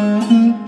Música